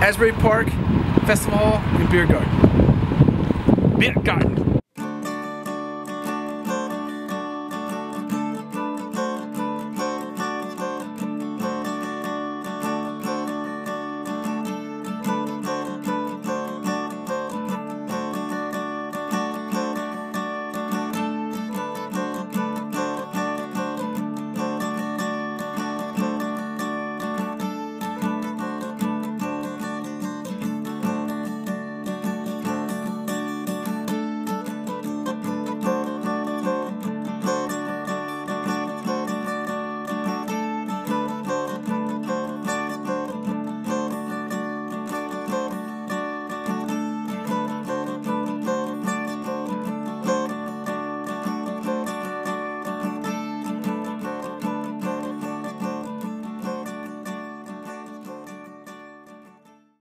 Asbury Park Festival Hall and Beer Garden. Beer garden.